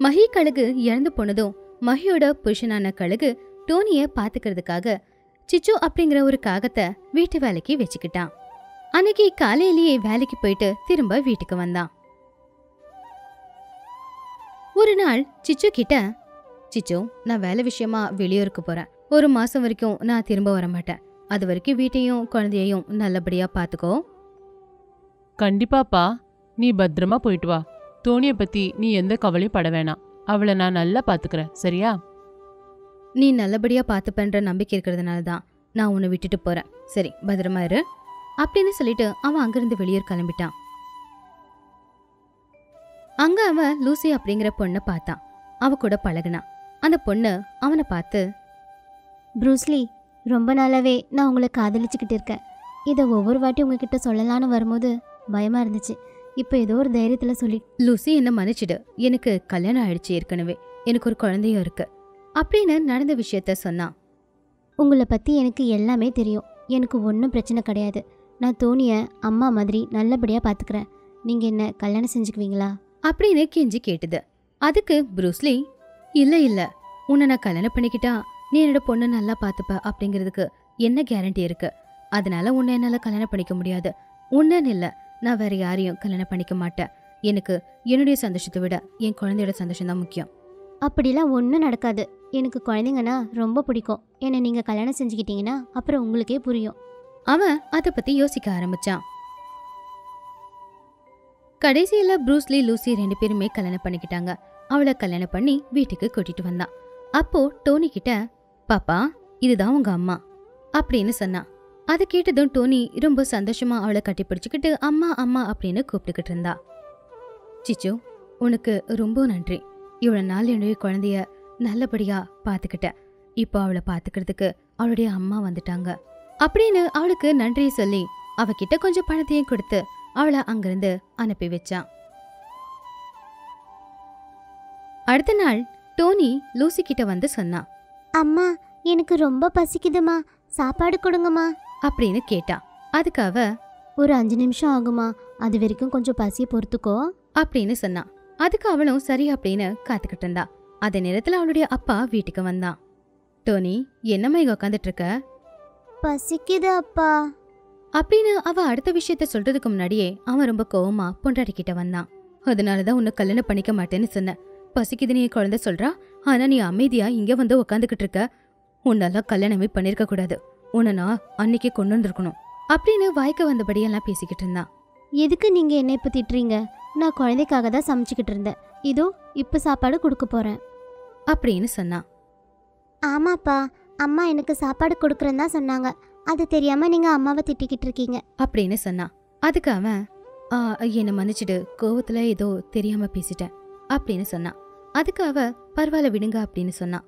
மஹி கழுகு இறந்து போனதும் மஹியோட புருஷனான கழுகு டோனிய பாத்துக்கிறதுக்காக சிச்சு அப்படிங்கிற ஒரு காகத்தை வீட்டு வேலைக்கு வச்சுக்கிட்டான். அன்னைக்கு காலையிலேயே வேலைக்கு போயிட்டு திரும்ப வீட்டுக்கு வந்தான். ஒரு நாள் சிச்சு கிட்ட சிச்சு நான் வேலை விஷயமா வெளியூருக்கு போறேன். ஒரு மாசம் வரைக்கும் நான் திரும்ப வர மாட்டேன். அது வரைக்கும் வீட்டையும் குழந்தையையும் நல்லபடியா பாத்துக்கோ கண்டிப்பாப்பா நீ பத்திரமா போயிட்டு வா. தோனியை பத்தி நீ எந்த கவலையும் பட வேணாம். அவளை நான் நல்லா பாத்துக்கிறேன். சரியா? நீ நல்லபடியா பார்த்துப்பன்ற நம்பிக்கை இருக்கிறதுனால தான் நான் உன்னை விட்டுட்டு போறேன். சரி பத்திரமா இரு. அப்படின்னு சொல்லிட்டு அவன் அங்கிருந்து வெளியூர் கிளம்பிட்டான். அங்க அவன் லூசி அப்படிங்கிற பொண்ணை பார்த்தான். அவ கூட பழகுனான் அந்த பொண்ணு அவனை பார்த்து ப்ரூஸ்லி ரொம்ப நாளாவே நான் உங்களை காதலிச்சுக்கிட்டு இருக்கேன். இதை ஒவ்வொரு வாட்டி உங்ககிட்ட சொல்லலான்னு வரும்போது பயமா இருந்துச்சு. இப்போ ஏதோ ஒரு தைரியத்தில் சொல்லி லூசி என்ன மன்னிச்சிடு. எனக்கு கல்யாணம் ஆயிடுச்சு ஏற்கனவே. எனக்கு ஒரு குழந்தையும் இருக்கு. அப்படின்னு நடந்த விஷயத்த சொன்னான் உங்களை பற்றி எனக்கு எல்லாமே தெரியும். எனக்கு ஒன்றும் பிரச்சனை கிடையாது. நான் தோனியை அம்மா மாதிரி நல்லபடியாக பார்த்துக்கிறேன் நீங்கள் என்ன கல்யாணம் செஞ்சுக்குவீங்களா? அப்படின்னு கெஞ்சி கேட்டுது. அதுக்கு ப்ரூஸ்லி இல்ல இல்ல. உன்னை நான் கல்யாணம் பண்ணிக்கிட்டா நீ என்னோட பொண்ணு நல்லா பார்த்துப்ப அப்படிங்கிறதுக்கு என்ன கேரண்டி இருக்கு? அதனால உன்னை என்னால கல்யாணம் பண்ணிக்க முடியாது. உன்னன்னு இல்ல நான் வேற யாரையும் கல்யாணம் பண்ணிக்க மாட்டேன். எனக்கு என்னுடைய சந்தோஷத்தை விட என் குழந்தையோட சந்தோஷம் தான் முக்கியம். அப்படிலாம் ஒன்றும் நடக்காது. எனக்கு குழந்தைங்கன்னா ரொம்ப பிடிக்கும். என்னை நீங்கள் கல்யாணம் செஞ்சுக்கிட்டீங்கன்னா அப்புறம் உங்களுக்கே புரியும். அவன் அதை பத்தி யோசிக்க ஆரம்பிச்சான். கடைசியில ப்ரூஸ்லி லூசி ரெண்டு பேருமே கல்யாணம் பண்ணிக்கிட்டாங்க. அவளை கல்யாணம் பண்ணி வீட்டுக்கு கூட்டிட்டு வந்தான். அப்போ டோனி கிட்ட பாப்பா இதுதான் உங்க அம்மா அப்படின்னு சொன்னான். அதை கேட்டதும் டோனி ரொம்ப சந்தோஷமா அவளை கட்டிப்பிடிச்சுக்கிட்டு அம்மா அம்மா அப்படின்னு கூப்பிட்டுக்கிட்டு இருந்தா. சிச்சு உனக்கு ரொம்ப நன்றி. இவ்வளவு நாள் என்னுடைய குழந்தைய நல்லபடியா பாத்துக்கிட்ட இப்போ அவளை பார்த்துக்கிறதுக்கு அவளுடைய அம்மா வந்துட்டாங்க. அப்படின்னு அவளுக்கு நன்றி சொல்லி அவகிட்ட கொஞ்சம் பணத்தையும் கொடுத்து அவளை அங்கிருந்து அனுப்பி வச்சான் அடுத்த நாள் டோனி லூசி கிட்ட வந்து சொன்னான் அம்மா எனக்கு ரொம்ப பசிக்குதுமா சாப்பாடு கொடுங்கம்மா. அப்படின்னு கேட்டா. அதுக்கு அவ ஒரு அஞ்சு நிமிஷம் ஆகுமா? அது வரைக்கும் கொஞ்சம் பசியை பொறுத்துக்கோ. அப்படின்னு சொன்னான் அதுக்கு அவளும் சரி அப்படின்னு காத்துக்கிட்டு இருந்தா. அதே நேரத்துல அவளுடைய அப்பா வீட்டுக்கு வந்தான் டோனி என்னம்மா இங்க உட்காந்துட்டு இருக்க? பசிக்குது அப்பா. அப்படின்னு அவ அடுத்த விஷயத்த சொல்றதுக்கு முன்னாடியே அவன் ரொம்ப கோவமா பொண்டாட்டி கிட்ட வந்தான் அதனாலதான் உன்னை கல்யாணம் பண்ணிக்க மாட்டேன்னு சொன்னேன் பசிக்குதுன்னு என் குழந்தை சொல்றா? ஆனா நீ அமைதியா இங்க வந்து உக்காந்துக்கிட்டு இருக்க. உன்னெல்லாம் கல்யாணமே பண்ணிருக்க கூடாது. உன்னை நான் அன்னைக்கே கொண்டு வந்திருக்கணும் அப்படின்னு வாய்க்க வந்தபடியெல்லாம் பேசிக்கிட்டு இருந்தான். எதுக்கு நீங்க என்ன இப்ப திட்டுறீங்க? நான் குழந்தைக்காக தான் சமைச்சுக்கிட்டு இருந்தேன். இதோ இப்ப சாப்பாடு கொடுக்க போறேன். அப்படின்னு சொன்னான். ஆமாப்பா அம்மா எனக்கு சாப்பாடு கொடுக்குறேன்னு தான் சொன்னாங்க. அது தெரியாம நீங்க அம்மாவை திட்டிக்கிட்டு இருக்கீங்க. அப்படின்னு சொன்னான். அதுக்கு அவன் "ஆ, என்னை மன்னிச்சிடு கோவத்துல ஏதோ தெரியாம பேசிட்டேன் அப்படின்னு சொன்னான். அதுக்கு அவ பரவாயில்ல விடுங்க அப்படின்னு சொன்னான்.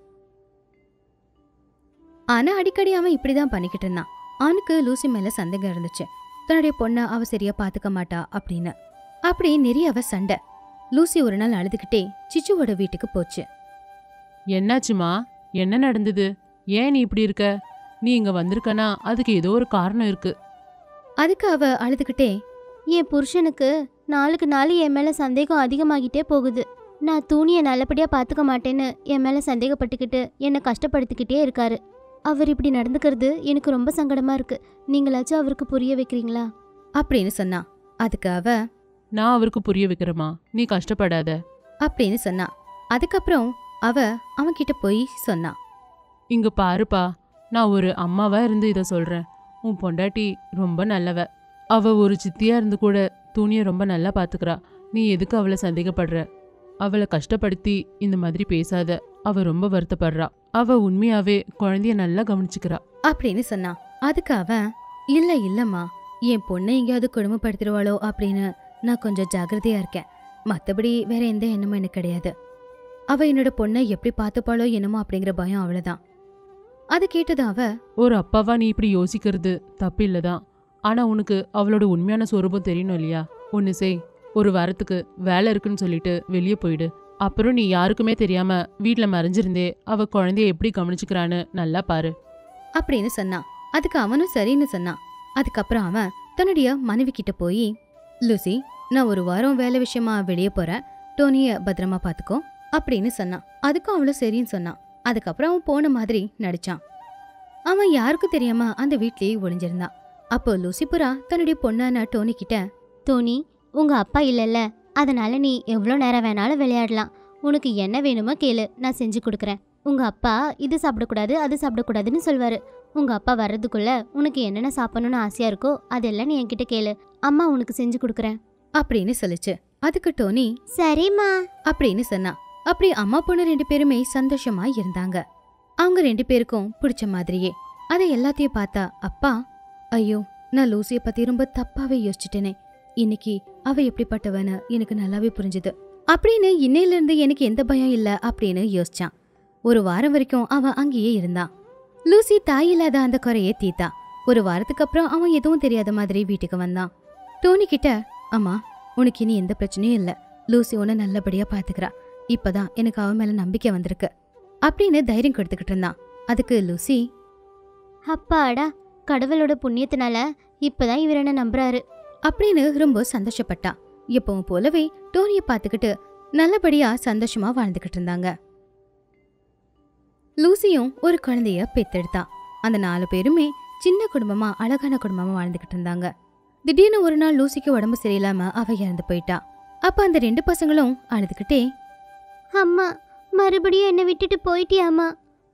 ஆனா அடிக்கடி அவன் இப்படிதான் பண்ணிக்கிட்டு இருந்தான். அவனுக்கு லூசி மேல சந்தேகம் இருந்துச்சு. தன்னுடைய பொண்ணை அவ சரியா பாத்துக்க மாட்டா அப்படின்னு. அப்படி நிறைய அவ சண்டை. லூசி ஒரு நாள் அழுதுகிட்டே சிச்சுவோட வீட்டுக்கு போச்சு. என்னாச்சுமா? என்ன நடந்தது? ஏன் நீ இப்படி இருக்க? நீ இங்க வந்திருக்கனா? அதுக்கு ஏதோ ஒரு காரணம் இருக்கு. அதுக்கு அவ அழுதுகிட்டே என் புருஷனுக்கு நாளுக்கு நாள் என் மேல சந்தேகம் அதிகமாகிட்டே போகுது. நான் தூணியை நல்லபடியா பார்த்துக்க மாட்டேன்னு என் மேல சந்தேகப்பட்டுக்கிட்டு என்னை கஷ்டப்படுத்திக்கிட்டே இருக்காரு. அவர் இப்படி நடந்துக்கிறது எனக்கு ரொம்ப சங்கடமா இருக்கு. நீங்களாச்சும் அவருக்கு புரிய வைக்கிறீங்களா? அப்படின்னு சொன்னான் அதுக்கு அவ நான் அவருக்கு புரிய வைக்கிறேமா நீ கஷ்டப்படாத. அப்படின்னு சொன்னான் அதுக்கப்புறம் அவ அவன்கிட்ட போய் சொன்னான் இங்க பாருப்பா நான் ஒரு அம்மாவா இருந்து இத சொல்றேன். உன் பொண்டாட்டி ரொம்ப நல்லவ. அவ ஒரு சித்தியா இருந்து கூட துணியை ரொம்ப நல்லா பாத்துக்கிறா. நீ எதுக்கு அவளை சந்தேகப்படுற? அவளை கஷ்டப்படுத்தி இந்த மாதிரி பேசாத. அவ ரொம்ப வருத்தப்படுறா. அவ உண்மையாவே குழந்தைய நல்லா கவனிச்சுக்கிறா. அப்படின்னு சொன்னான் அதுக்கு அவன் இல்ல இல்லம்மா என் பொண்ணை எங்கேயாவது கொடுமைப்படுத்திடுவாளோ அப்படின்னு நான் கொஞ்சம் ஜாக்கிரதையா இருக்கேன். மத்தபடி வேற எந்த எண்ணமும் எனக்கு கிடையாது. அவ என்னோட பொண்ணை எப்படி பார்த்துப்பாளோ என்னமோ அப்படிங்கிற பயம் அவ்வளவுதான். அது கேட்டது அவ ஒரு அப்பாவா நீ இப்படி யோசிக்கிறது தப்பு இல்லதான். ஆனா உனக்கு அவளோட உண்மையான சொரூபம் தெரியணும் இல்லையா? ஒன்று செய் ஒரு வாரத்துக்கு வேலை இருக்குன்னு சொல்லிட்டு வெளியே போயிடு. அப்புறம் நீ யாருக்குமே தெரியாம வீட்ல மறைஞ்சிருந்தே அவ குழந்தைய எப்படி கவனிச்சுக்கிறான்னு நல்லா பாரு. அப்படின்னு சொன்னான். அதுக்கு அவனும் சரின்னு சொன்னான். அதுக்கப்புறம் அவன் தன்னுடைய மனைவி கிட்ட போய் லூசி நான் ஒரு வாரம் வேலை விஷயமா வெளியே போறேன். டோனிய பத்திரமா பாத்துக்கோ அப்படின்னு சொன்னான். அதுக்கும் அவளும் சரின்னு சொன்னான். அதுக்கப்புறம் அவன் போன மாதிரி நடிச்சான். அவன் யாருக்கும் தெரியாம அந்த வீட்லயே ஒளிஞ்சிருந்தான். அப்போ லூசிபுரா தன்னுடைய பொண்ணான டோனி கிட்ட டோனி உங்க அப்பா இல்லைல்ல. அதனால நீ எவ்வளோ நேரம் வேணாலும் விளையாடலாம். உனக்கு என்ன வேணுமோ கேளு. நான் செஞ்சு கொடுக்குறேன். உங்க அப்பா இது சாப்பிடக்கூடாது அது சாப்பிடக்கூடாதுன்னு சொல்வாரு. உங்க அப்பா வர்றதுக்குள்ள உனக்கு என்னென்ன சாப்பிடணும்னு ஆசையா இருக்கோ அதெல்லாம் நீ என்கிட்ட கேளு. அம்மா உனக்கு செஞ்சு கொடுக்குறேன். அப்படின்னு சொல்லுச்சு. அதுக்கு டோனி சரிம்மா. அப்படின்னு சொன்னா. அப்படி அம்மா பொண்ணு ரெண்டு பேருமே சந்தோஷமா இருந்தாங்க. அவங்க ரெண்டு பேருக்கும் பிடிச்ச மாதிரியே. அதை எல்லாத்தையும் பார்த்தா அப்பா ஐயோ நான் லூசிய பத்தி ரொம்ப தப்பாவே யோசிச்சுட்டேனே. இன்னைக்கு அவ எப்படிப்பட்டவன்னு எனக்கு நல்லாவே புரிஞ்சுது. அப்படின்னு இன்னையில இருந்து எனக்கு எந்த பயம் இல்ல அப்படின்னு யோசிச்சான். ஒரு வாரம் வரைக்கும் அவன் அங்கேயே இருந்தான் லூசி தாய் இல்லாத அந்த குறையை தீத்தா. ஒரு வாரத்துக்கு அப்புறம் அவன் எதுவும் தெரியாத மாதிரி வீட்டுக்கு வந்தான். டோனி கிட்ட அம்மா உனக்கு இனி எந்த பிரச்சனையும் இல்ல. லூசி உன்னை நல்லபடியா பாத்துக்கிறா. இப்பதான் எனக்கு அவன் மேல நம்பிக்கை வந்திருக்கு. அப்படின்னு தைரியம் கொடுத்துக்கிட்டு இருந்தான். அதுக்கு லூசி அப்பாடா கடவுளோட புண்ணியத்தினால இப்பதான் இவர் என்ன நம்புறாரு? அப்படின்னு ரொம்ப சந்தோஷப்பட்டா. எப்பவும் போலவே டோனியை பார்த்துக்கிட்டு நல்லபடியா சந்தோஷமா வாழ்ந்துகிட்டு இருந்தாங்க. லூசியும் ஒரு குழந்தைய பெத்தெடுத்தா. அந்த நாலு பேருமே சின்ன குடும்பமா அழகான குடும்பமா வாழ்ந்துகிட்டு இருந்தாங்க. திடீர்னு ஒரு நாள் லூசிக்கு உடம்பு சரியில்லாம அவ இறந்து போயிட்டா. அப்ப அந்த ரெண்டு பசங்களும் அழுதுகிட்டே அம்மா மறுபடியும் என்னை விட்டுட்டு போயிட்டியாமா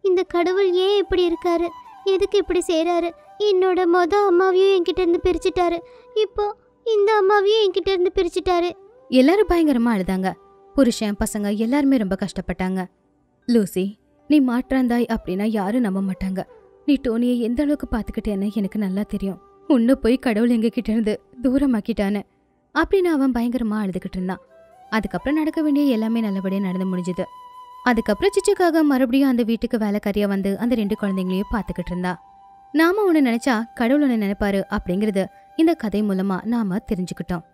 இந்த கடவுள் ஏன் இப்படி இருக்காரு? எதுக்கு இப்படி செய்றாரு? என்னோட மொத அம்மாவையும் என்கிட்ட இருந்து பிரிச்சுட்டாரு. இப்போ இந்த அம்மாவையும் என்கிட்ட இருந்து பிரிச்சுட்டாரு. எல்லாரும் பயங்கரமா அழுதாங்க. புருஷன் பசங்க எல்லாருமே ரொம்ப கஷ்டப்பட்டாங்க. லூசி நீ மாற்றாந்தாய் அப்படின்னா யாரும் நம்ப மாட்டாங்க. நீ டோனியை எந்த அளவுக்கு பார்த்துக்கிட்டேன்னு எனக்கு நல்லா தெரியும். உன்னை போய் கடவுள் எங்ககிட்ட இருந்து தூரமாக்கிட்டானே அப்படின்னு அவன் பயங்கரமா அழுதுகிட்டு இருந்தான். அதுக்கப்புறம் நடக்க வேண்டிய எல்லாமே நல்லபடியா நடந்து முடிஞ்சுது. அதுக்கப்புறம் சிச்சுக்காக மறுபடியும் அந்த வீட்டுக்கு வேலைக்காரியா வந்து அந்த ரெண்டு குழந்தைங்களையும் பார்த்துக்கிட்டு இருந்தா நாம ஒன்று நினைச்சா கடவுள் ஒன்று நினைப்பாரு அப்படிங்கறது இந்த கதை மூலமா நாம தெரிஞ்சுக்கிட்டோம்.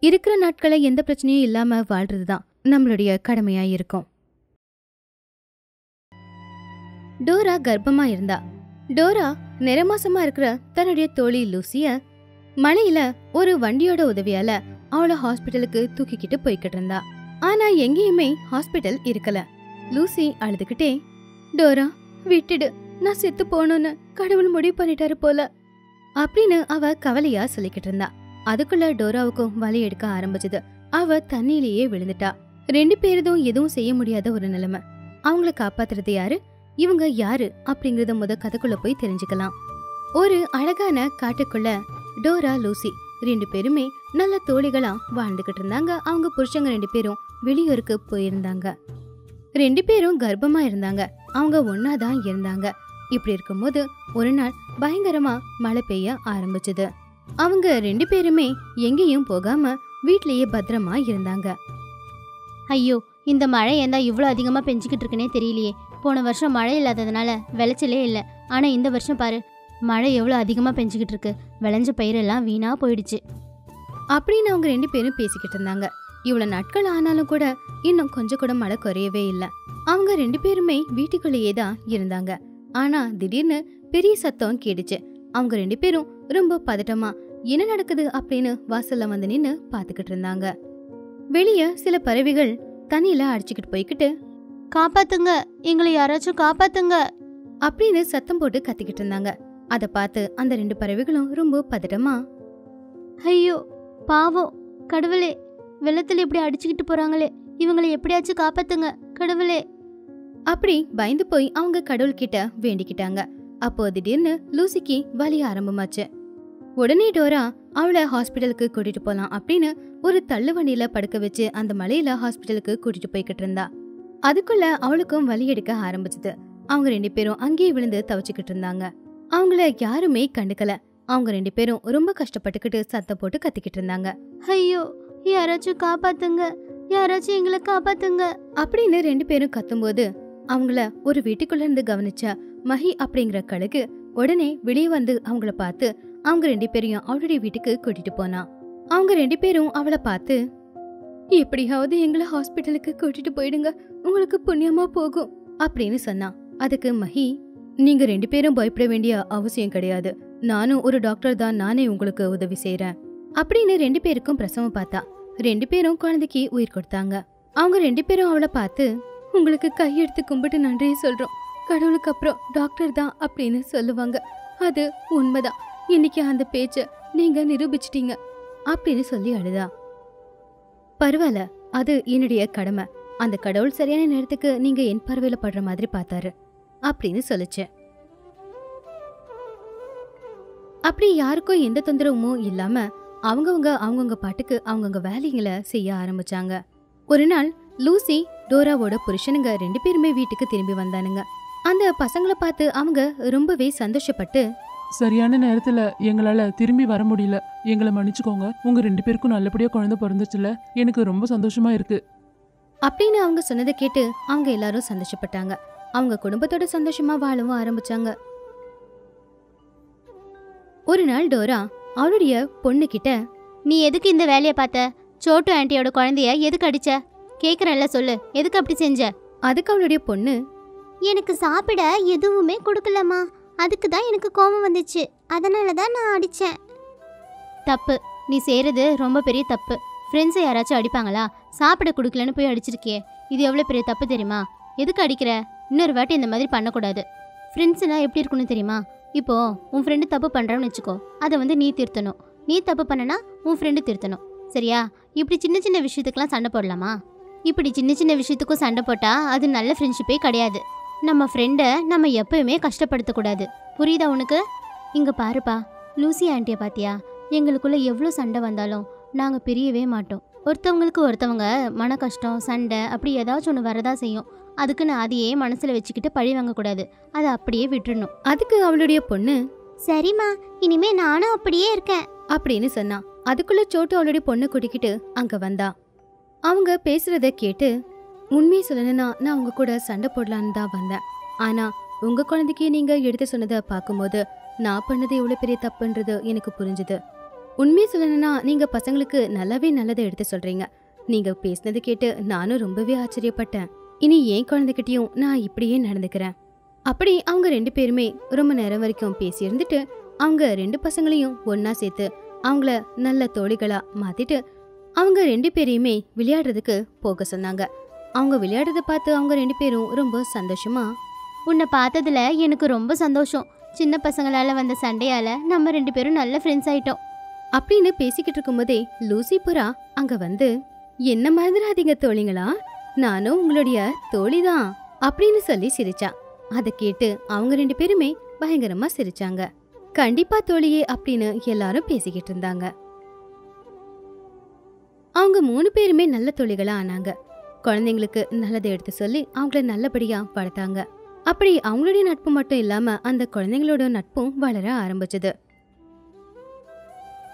இருக்கிற நாட்களை எந்த பிரச்சனையும் இல்லாம வாழ்றதுதான் நம்மளுடைய கடமையா இருக்கும். டோரா கர்ப்பமா இருந்தா. டோரா நிறமாசமா இருக்கிற தன்னுடைய தோழி லூசிய மழையில ஒரு வண்டியோட உதவியால அவளை ஹாஸ்பிட்டலுக்கு தூக்கிக்கிட்டு போய்கிட்டு இருந்தா. ஆனா எங்கேயுமே ஹாஸ்பிட்டல் இருக்கல. லூசி அழுதுகிட்டே டோரா விட்டுடு. நான் செத்து போகணும்னு கடவுள் முடிவு பண்ணிட்டாரு போல. அப்படின்னு அவ கவலையா சொல்லிக்கிட்டு இருந்தா. அதுக்குள்ள டோராவுக்கும் வலி எடுக்க ஆரம்பிச்சது. அவ தண்ணியிலேயே விழுந்துட்டா. ரெண்டு பேரதும் எதுவும் செய்ய முடியாத ஒரு நிலைமை. அவங்கள காப்பாத்துறது யாரு? இவங்க யாரு? அப்படிங்கறத முத கதைக்குள்ள போய் தெரிஞ்சுக்கலாம். ஒரு அழகான காட்டுக்குள்ள டோரா லூசி ரெண்டு பேருமே நல்ல தோழிகளா வாழ்ந்துகிட்டு இருந்தாங்க. அவங்க புருஷங்க ரெண்டு பேரும் வெளியூருக்கு போயிருந்தாங்க. ரெண்டு பேரும் கர்ப்பமா இருந்தாங்க. அவங்க ஒன்னாதான் இருந்தாங்க. இப்படி இருக்கும்போது ஒரு நாள் பயங்கரமா மழை பெய்ய ஆரம்பிச்சது. அவங்க ரெண்டு பேருமே எங்கேயும் போகாம வீட்லயே பத்திரமா இருந்தாங்க. ஐயோ இந்த மழை ஏந்தா இவ்வளோ அதிகமாக பெஞ்சிக்கிட்டு இருக்குன்னே தெரியலையே. போன வருஷம் மழை இல்லாததுனால விளைச்சலே இல்லை. ஆனால் இந்த வருஷம் பாரு மழை எவ்வளோ அதிகமாக பெஞ்சிக்கிட்டு இருக்கு. விளைஞ்ச பயிரெல்லாம் வீணா போயிடுச்சு. அப்படின்னு அவங்க ரெண்டு பேரும் பேசிக்கிட்டு இருந்தாங்க. இவ்வளவு நாட்கள் ஆனாலும் கூட இன்னும் கொஞ்சம் கூட மழை குறையவே இல்லை. அவங்க ரெண்டு பேருமே வீட்டுக்குள்ளேயே தான் இருந்தாங்க. ஆனா திடீர்னு பெரிய சத்தம் கேட்டுச்சு. அவங்க ரெண்டு பேரும் ரொம்ப பதட்டமா என்ன நடக்குது? அப்படின்னு வாசல்ல வந்து நின்னு பாத்துக்கிட்டு இருந்தாங்க. வெளிய சில பறவைகள் தண்ணியில அடிச்சுக்கிட்டு போய்கிட்டு காப்பாத்துங்க எங்களை யாராச்சும் காப்பாத்துங்க. அப்படின்னு சத்தம் போட்டு கத்திக்கிட்டு இருந்தாங்க. அதை பார்த்து அந்த ரெண்டு பறவைகளும் ரொம்ப பதட்டமா ஐயோ பாவம் கடவுளே வெள்ளத்தில் இப்படி அடிச்சுக்கிட்டு போறாங்களே இவங்களை எப்படியாச்சும் காப்பாத்துங்க கடவுளே. அப்படி பயந்து போய் அவங்க கடவுள்கிட்ட வேண்டிக்கிட்டாங்க. அப்போ திடீர்னு லூசிக்கு வலி ஆரம்பமாச்சு. உடனே டோரா அவளை ஹாஸ்பிட்டலுக்கு கூட்டிட்டு போலாம் அப்படின்னு ஒரு தள்ளு வண்டியில படுக்க வச்சு அந்த மலையில ஹாஸ்பிட்டலுக்கு கூட்டிட்டு போய்கிட்டு இருந்தா. அதுக்குள்ள அவளுக்கும் வலி எடுக்க ஆரம்பிச்சது. அவங்க ரெண்டு பேரும் அங்கேயே விழுந்து தவச்சுக்கிட்டு இருந்தாங்க. அவங்கள யாருமே கண்டுக்கல. அவங்க ரெண்டு பேரும் ரொம்ப கஷ்டப்பட்டுக்கிட்டு சத்தம் போட்டு கத்திக்கிட்டு இருந்தாங்க. ஐயோ யாராச்சும் காப்பாத்துங்க. யாராச்சும் எங்களை காப்பாத்துங்க. அப்படின்னு ரெண்டு பேரும் கத்தும்போது அவங்கள ஒரு வீட்டுக்குள்ள இருந்து கவனிச்ச மஹி அப்படிங்கிற கழுகு உடனே வெளியே வந்து அவங்கள பார்த்து அவங்க ரெண்டு பேரையும் அவளுடைய வீட்டுக்கு கூட்டிட்டு போனா. அவங்க ரெண்டு பேரும் அவளை பார்த்து எப்படியாவது எங்களை ஹாஸ்பிட்டலுக்கு கூட்டிட்டு போயிடுங்க. உங்களுக்கு புண்ணியமா போகும் அப்படின்னு சொன்னா. அதுக்கு மஹி நீங்க ரெண்டு பேரும் பயப்பட வேண்டிய அவசியம் கிடையாது. நானும் ஒரு டாக்டர் தான். நானே உங்களுக்கு உதவி செய்யறேன் அப்படின்னு ரெண்டு பேருக்கும் பிரசவம் பார்த்தா. ரெண்டு பேரும் குழந்தைக்கு உயிர் கொடுத்தாங்க. அவங்க ரெண்டு பேரும் அவளை பார்த்து உங்களுக்கு கையெடுத்து கும்பிட்டு நன்றியை சொல்றோம். கடவுளுக்கு அப்புறம் டாக்டர் தான் அப்படின்னு சொல்லுவாங்க. அது உண்மைதான். இன்னைக்கு அந்த பேச்ச நீங்க நிரூபிச்சிட்டீங்க அப்படின்னு சொல்லி அழுதா. பரவாயில்ல அது என்னுடைய கடமை. அந்த கடவுள் சரியான நேரத்துக்கு நீங்க என் பார்வையில படுற மாதிரி பார்த்தாரு அப்படின்னு சொல்லிச்சு. அப்படி யாருக்கும் எந்த தொந்தரவும் இல்லாம அவங்கவுங்க அவங்கவுங்க பாட்டுக்கு அவங்கவுங்க வேலைங்களை செய்ய ஆரம்பிச்சாங்க. ஒரு நாள் லூசி டோராவோட புருஷனுங்க ரெண்டு பேருமே வீட்டுக்கு திரும்பி வந்தானுங்க. அந்த பசங்களை பார்த்து அவங்க ரொம்பவே சந்தோஷப்பட்டு சரியான நேரத்துல எங்களால திரும்பி வர முடியல. எங்களை மன்னிச்சுக்கோங்க. உங்க ரெண்டு பேருக்கும் நல்லபடியா குழந்தை பிறந்துச்சுல எனக்கு ரொம்ப சந்தோஷமா இருக்கு. அப்படின்னு அவங்க சொன்னதை கேட்டு அவங்க எல்லாரும் சந்தோஷப்பட்டாங்க. அவங்க குடும்பத்தோட சந்தோஷமா வாழவும் ஆரம்பிச்சாங்க. ஒரு நாள் டோரா அவளுடைய பொண்ணு கிட்ட நீ எதுக்கு இந்த வேலையை பார்த்த? சோட்டு ஆண்டியோட குழந்தைய எதுக்கு அடிச்ச? கேக்குறேன்ல சொல்லு. எதுக்கு அப்படி செஞ்ச? அதுக்கு அவளுடைய பொண்ணு. எனக்கு சாப்பிட எதுவுமே கொடுக்கலம்மா. அதுக்கு தான் எனக்கு கோபம் வந்துச்சு. அதனால தான் நான் அடிச்சேன். தப்பு. நீ செய்யறது ரொம்ப பெரிய தப்பு. ஃப்ரெண்ட்ஸை யாராச்சும் அடிப்பாங்களா? சாப்பிட கொடுக்கலன்னு போய் அடிச்சிருக்கியே. இது எவ்வளோ பெரிய தப்பு தெரியுமா? எதுக்கு அடிக்கிற? இன்னொரு வாட்டி இந்த மாதிரி பண்ணக்கூடாது. ஃப்ரெண்ட்ஸ்னா எப்படி இருக்கணும் தெரியுமா? இப்போ உன் ஃப்ரெண்டு தப்பு பண்ணுறான்னு வச்சுக்கோ. அதை வந்து நீ திருத்தணும். நீ தப்பு பண்ணனா உன் ஃப்ரெண்டு திருத்தணும். சரியா? இப்படி சின்ன சின்ன விஷயத்துக்கெல்லாம் சண்டை போடலாமா? இப்படி சின்ன சின்ன விஷயத்துக்கும் சண்டை போட்டா அது நல்ல ஃப்ரெண்ட்ஷிப்பே கிடையாது. நம்ம ஃப்ரெண்டை நம்ம எப்பயுமே கஷ்டப்படுத்தக்கூடாது. புரியுதா உனக்கு? இங்க பாருப்பா லூசி ஆண்டியை பாத்தியா? எங்களுக்குள்ள எவ்வளோ சண்டை வந்தாலும் நாங்கள் பிரியவே மாட்டோம். ஒருத்தவங்களுக்கு ஒருத்தவங்க மன கஷ்டம் சண்டை அப்படி ஏதாச்சும் ஒன்று வரதா செய்யும். அதுக்குன்னு அதையே மனசில் வச்சுக்கிட்டு பழி வாங்கக்கூடாது. அதை அப்படியே விட்டுறணும். அதுக்கு அவளுடைய பொண்ணு? சரிம்மா இனிமே நானும் அப்படியே இருக்கேன். அப்படின்னு சொன்னா அதுக்குள்ள சோட்டு அவளுடைய பொண்ணு கூட்டிக்கிட்டு அங்க வந்தா. அவங்க பேசுறத கேட்டு உண்மையை சொல்லணும்னா நான் உங்க கூட சண்டை போடலான்னு தான் வந்தேன். ஆனா உங்க குழந்தைக்கு நீங்க எடுத்து சொன்னதை பார்க்கும்போது நான் பண்ணது எவ்வளோ பெரிய தப்புன்றது எனக்கு புரிஞ்சுது. உண்மையை சொல்லணும்னா நீங்க பசங்களுக்கு நல்லாவே நல்லதை எடுத்து சொல்றீங்க. நீங்க பேசினது கேட்டு நானும் ரொம்பவே ஆச்சரியப்பட்டேன். இனி என் குழந்தைகிட்டயும் நான் இப்படியே நடந்துக்கிறேன். அப்படி அவங்க ரெண்டு பேருமே ரொம்ப நேரம் வரைக்கும் பேசியிருந்துட்டு அவங்க ரெண்டு பசங்களையும் ஒன்னா சேர்த்து அவங்கள நல்ல தோழிகளா மாத்திட்டு அவங்க ரெண்டு பேரையுமே விளையாடுறதுக்கு போக சொன்னாங்க. அவங்க விளையாடுறத பார்த்து அவங்க ரெண்டு பேரும் ரொம்ப சந்தோஷமா உன்னை பார்த்ததுல எனக்கு ரொம்ப சந்தோஷம். சின்ன பசங்களால வந்த சண்டையால நம்ம ரெண்டு பேரும் நல்ல ஃப்ரெண்ட்ஸ் ஆயிட்டோம். அப்படின்னு பேசிக்கிட்டு இருக்கும்போதே லூசி புறா அங்க வந்து என்ன மறந்துடாதீங்க தோழிங்களா நானும் உங்களுடைய தோழி தான் அப்படின்னு சொல்லி சிரிச்சா. அதை கேட்டு அவங்க ரெண்டு பேருமே பயங்கரமா சிரிச்சாங்க. கண்டிப்பா தோழியே அப்படின்னு எல்லாரும் பேசிக்கிட்டு இருந்தாங்க. அவங்க மூணு பேருமே நல்ல தோழிகளா ஆனாங்க. குழந்தைங்களுக்கு நல்லதை எடுத்து சொல்லி அவங்கள நல்லபடியா வளர்த்தாங்க அப்படி அவங்களுடைய நட்பு மட்டும் இல்லாம அந்த குழந்தைங்களோட நட்பும் வளர ஆரம்பிச்சது.